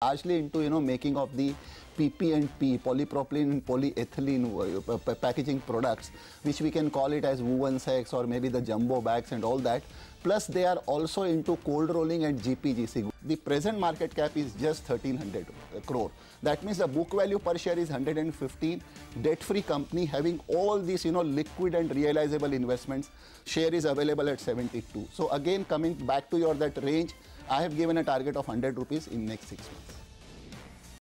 largely into you know making of the PP and PE, polypropylene and polyethylene uh, packaging products, which we can call it as woven sacks or maybe the jumbo bags and all that. Plus, they are also into cold rolling and GPGC. The present market cap is just 1300 crore. That means the book value per share is 115. Debt-free company having all these, you know, liquid and realizable investments. Share is available at 72. So again, coming back to your that range, I have given a target of 100 rupees in next six months.